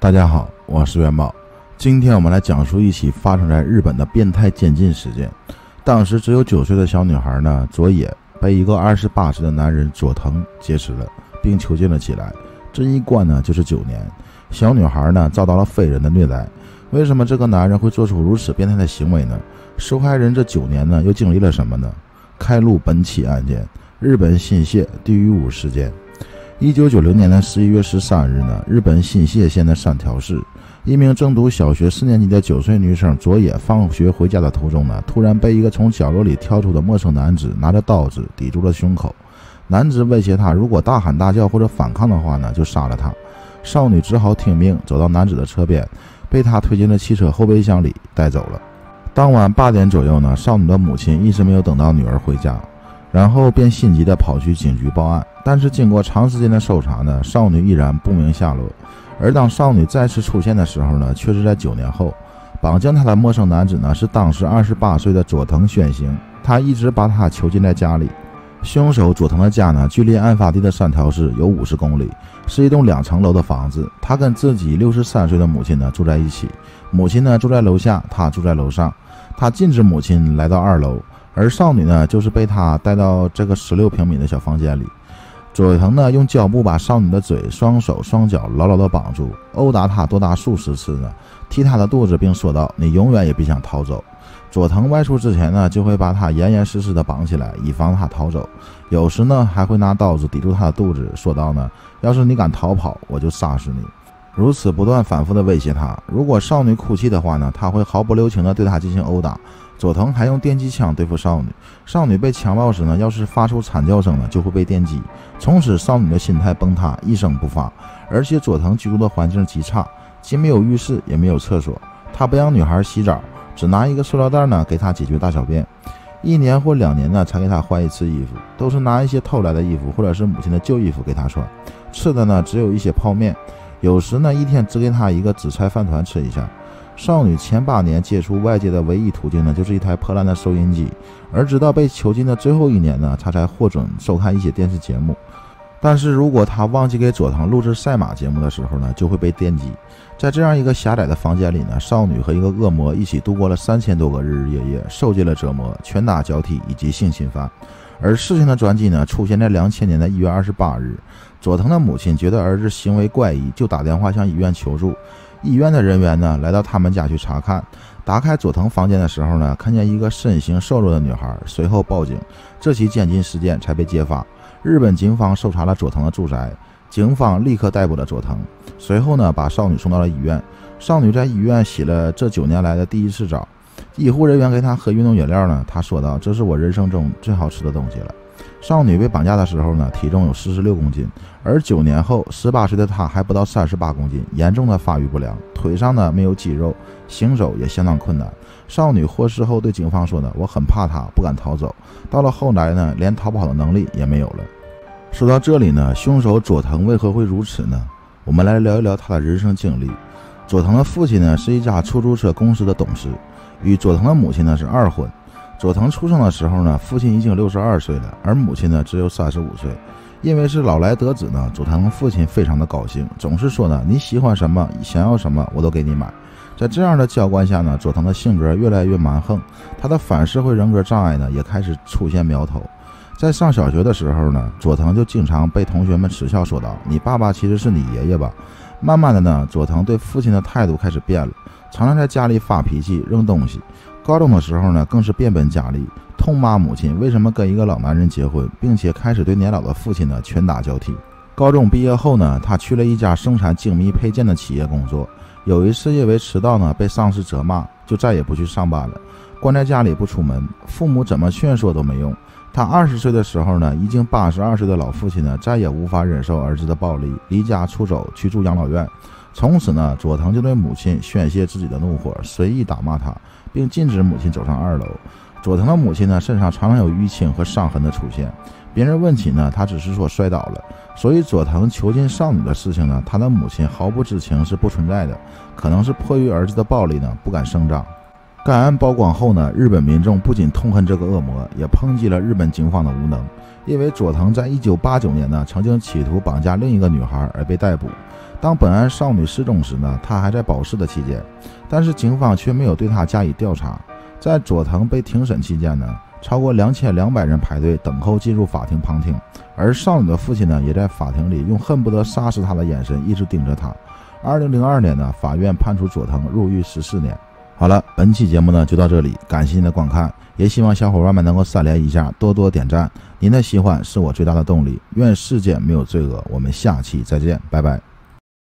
大家好，我是元宝。今天我们来讲述一起发生在日本的变态监禁事件。当时只有九岁的小女孩呢，佐野被一个二十八岁的男人佐藤劫持了，并囚禁了起来。这一关呢就是九年。小女孩呢遭到了非人的虐待。为什么这个男人会做出如此变态的行为呢？受害人这九年呢又经历了什么呢？开录本起案件：日本新泻地狱屋事件。一九九零年的十一月十三日呢，日本新泻县的三条市，一名正读小学四年级的九岁女生佐野放学回家的途中呢，突然被一个从角落里跳出的陌生男子拿着刀子抵住了胸口。男子威胁她，如果大喊大叫或者反抗的话呢，就杀了她。少女只好听命，走到男子的车边，被他推进了汽车后备箱里带走了。当晚八点左右呢，少女的母亲一直没有等到女儿回家。然后便心急地跑去警局报案，但是经过长时间的搜查呢，少女依然不明下落。而当少女再次出现的时候呢，却是在九年后。绑架她的陌生男子呢，是当时二十八岁的佐藤宣行，他一直把她囚禁在家里。凶手佐藤的家呢，距离案发地的三条市有五十公里，是一栋两层楼的房子。他跟自己六十三岁的母亲呢住在一起，母亲呢住在楼下，他住在楼上。他禁止母亲来到二楼。而少女呢，就是被他带到这个十六平米的小房间里。佐藤呢，用胶布把少女的嘴、双手、双脚牢牢地绑住，殴打她多达数十次呢，踢她的肚子，并说道：“你永远也别想逃走。”佐藤外出之前呢，就会把她严严实实的绑起来，以防她逃走。有时呢，还会拿刀子抵住她的肚子，说道：“呢，要是你敢逃跑，我就杀死你。”如此不断反复的威胁她。如果少女哭泣的话呢，他会毫不留情地对她进行殴打。佐藤还用电击枪对付少女，少女被强暴时呢，要是发出惨叫声呢，就会被电击。从此，少女的心态崩塌，一声不发。而且，佐藤居住的环境极差，既没有浴室，也没有厕所。他不让女孩洗澡，只拿一个塑料袋呢给他解决大小便。一年或两年呢才给他换一次衣服，都是拿一些偷来的衣服或者是母亲的旧衣服给他穿。吃的呢只有一些泡面，有时呢一天只给他一个紫菜饭团吃一下。少女前八年接触外界的唯一途径呢，就是一台破烂的收音机。而直到被囚禁的最后一年呢，她才获准收看一些电视节目。但是如果他忘记给佐藤录制赛马节目的时候呢，就会被电击。在这样一个狭窄的房间里呢，少女和一个恶魔一起度过了三千多个日日夜夜，受尽了折磨、拳打脚踢以及性侵犯。而事情的转机呢，出现在两千年的一月二十八日，佐藤的母亲觉得儿子行为怪异，就打电话向医院求助。医院的人员呢，来到他们家去查看。打开佐藤房间的时候呢，看见一个身形瘦弱的女孩，随后报警，这起监禁事件才被揭发。日本警方搜查了佐藤的住宅，警方立刻逮捕了佐藤，随后呢，把少女送到了医院。少女在医院洗了这九年来的第一次澡，医护人员给她喝运动饮料呢，她说道：“这是我人生中最好吃的东西了。”少女被绑架的时候呢，体重有四十六公斤，而九年后，十八岁的她还不到三十八公斤，严重的发育不良，腿上呢没有肌肉，行走也相当困难。少女获释后对警方说呢：“我很怕他，不敢逃走。”到了后来呢，连逃跑的能力也没有了。说到这里呢，凶手佐藤为何会如此呢？我们来聊一聊他的人生经历。佐藤的父亲呢是一家出租车公司的董事，与佐藤的母亲呢是二婚。佐藤出生的时候呢，父亲已经六十二岁了，而母亲呢只有三十五岁。因为是老来得子呢，佐藤父亲非常的高兴，总是说呢：“你喜欢什么，想要什么，我都给你买。”在这样的教官下呢，佐藤的性格越来越蛮横，他的反社会人格障碍呢也开始出现苗头。在上小学的时候呢，佐藤就经常被同学们耻笑说道：“你爸爸其实是你爷爷吧？”慢慢的呢，佐藤对父亲的态度开始变了，常常在家里发脾气、扔东西。高中的时候呢，更是变本加厉，痛骂母亲为什么跟一个老男人结婚，并且开始对年老的父亲呢拳打脚踢。高中毕业后呢，他去了一家生产精密配件的企业工作。有一次因为迟到呢，被上司责骂，就再也不去上班了，关在家里不出门。父母怎么劝说都没用。他二十岁的时候呢，已经八十二岁的老父亲呢，再也无法忍受儿子的暴力，离家出走去住养老院。从此呢，佐藤就对母亲宣泄自己的怒火，随意打骂他。并禁止母亲走上二楼。佐藤的母亲呢，身上常常有淤青和伤痕的出现。别人问起呢，他只是说摔倒了。所以佐藤囚禁少女的事情呢，他的母亲毫不知情是不存在的。可能是迫于儿子的暴力呢，不敢声张。该案曝光后呢，日本民众不仅痛恨这个恶魔，也抨击了日本警方的无能。因为佐藤在一九八九年呢，曾经企图绑架另一个女孩而被逮捕。当本案少女失踪时呢，她还在保释的期间，但是警方却没有对她加以调查。在佐藤被庭审期间呢，超过两千两百人排队等候进入法庭旁听，而少女的父亲呢，也在法庭里用恨不得杀死她的眼神一直盯着她。二零零二年呢，法院判处佐藤入狱十四年。好了，本期节目呢就到这里，感谢您的观看，也希望小伙伴们能够三连一下，多多点赞，您的喜欢是我最大的动力。愿世间没有罪恶，我们下期再见，拜拜。